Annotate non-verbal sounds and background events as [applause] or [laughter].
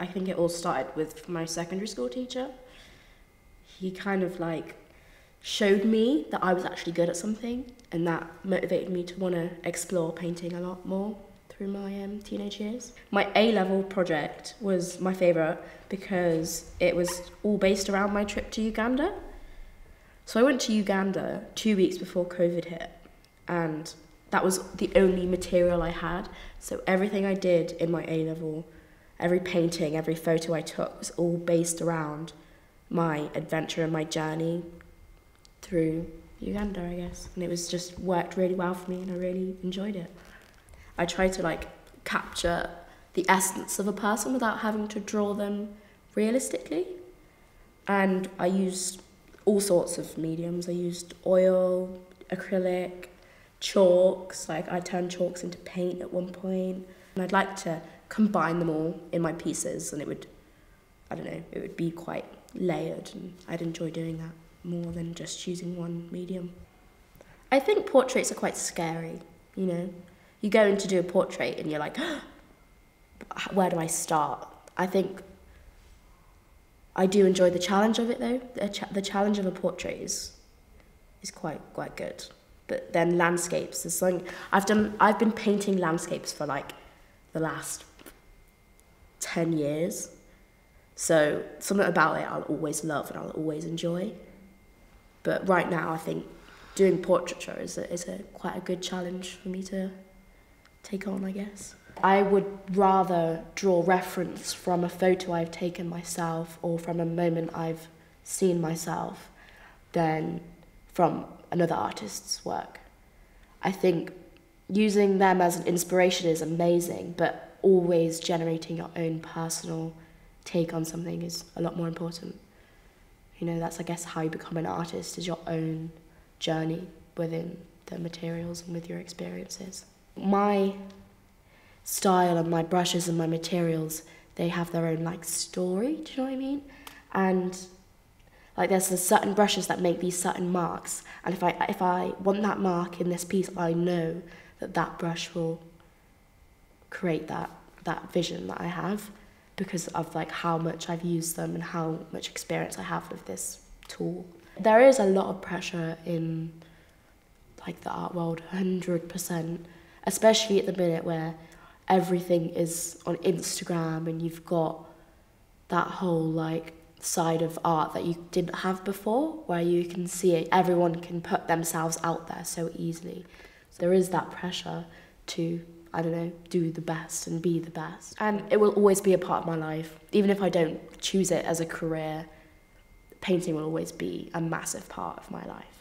I think it all started with my secondary school teacher. He kind of like showed me that I was actually good at something, and that motivated me to want to explore painting a lot more through my um, teenage years. My A level project was my favourite because it was all based around my trip to Uganda. So I went to Uganda two weeks before COVID hit, and that was the only material I had. So everything I did in my A level, every painting, every photo I took was all based around my adventure and my journey through Uganda, I guess. And it was just worked really well for me and I really enjoyed it. I tried to like capture the essence of a person without having to draw them realistically. And I used all sorts of mediums. I used oil, acrylic, chalks, like I turned chalks into paint at one point. And I'd like to combine them all in my pieces and it would, I don't know, it would be quite layered and I'd enjoy doing that more than just choosing one medium. I think portraits are quite scary, you know. You go in to do a portrait and you're like, [gasps] where do I start? I think I do enjoy the challenge of it though. The, ch- the challenge of a portrait is is quite quite good. But then landscapes is something I've done. I've been painting landscapes for like the last ten years. So something about it I'll always love and I'll always enjoy. But right now, I think doing portraiture is a, is a quite a good challenge for me to take on, I guess. I would rather draw reference from a photo I've taken myself or from a moment I've seen myself than from another artist's work. I think using them as an inspiration is amazing, but always generating your own personal take on something is a lot more important. You know, that's I guess how you become an artist is your own journey within the materials and with your experiences. My style and my brushes and my materials, they have their own like story, do you know what I mean? And like there's certain brushes that make these certain marks, and if I if I want that mark in this piece, I know that that brush will create that that vision that I have because of like how much I've used them and how much experience I have with this tool. There is a lot of pressure in like the art world, 100%, especially at the minute where everything is on Instagram and you've got that whole like side of art that you didn't have before where you can see it everyone can put themselves out there so easily so there is that pressure to I don't know, do the best and be the best. And it will always be a part of my life. Even if I don't choose it as a career, painting will always be a massive part of my life.